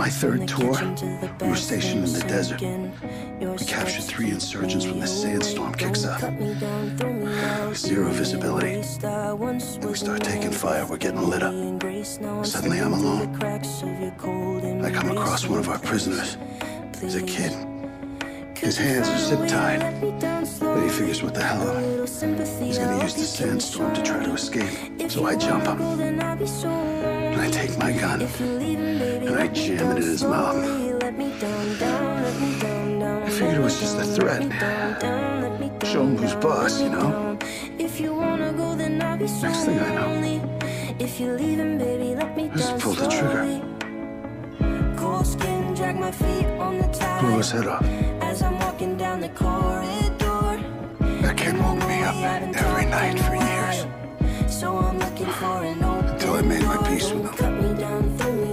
My third tour, we were stationed in the desert. We captured three insurgents when the sandstorm kicks up. Zero visibility. Then we start taking fire, we're getting lit up. Suddenly I'm alone. I come across one of our prisoners. He's a kid. His hands are zip tied. But he figures what the hell. He's gonna use the sandstorm to try to escape. So I jump him. And I take my gun. And I jam it in his mouth. I figured it was just a threat. Show him who's boss, you know? Next thing I know, I just pulled the trigger. Blew his head off. As I'm walking down the corridor, That kid woke me up every night for